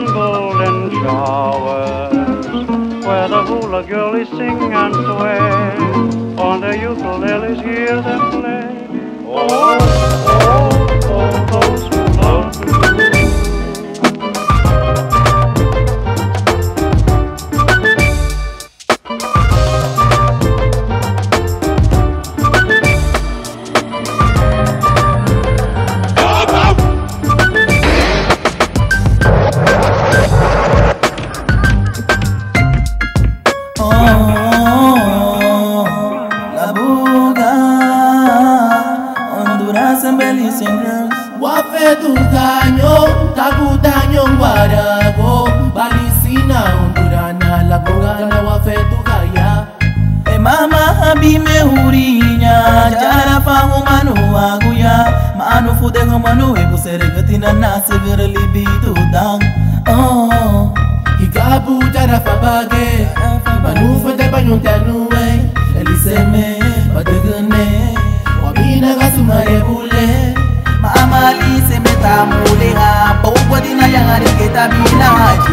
on golden showers, where the hula girlies sing and sway, on the ukuleles hear them play. Oh. Honduras and Belize singers. Wafetu daño, tabu daño guarago Balisina, Hondurana, la bugana wafetu gaya E mama habi me hurinya, jara fangu manu aguya, manu fude manu e nasagara libitu dang. Oh, Hikabu jara fabage Manufa de baño te anuwe. Eliseme dina ka suma le bule maamali se metamule ga pouko dina yanga diketa mina haji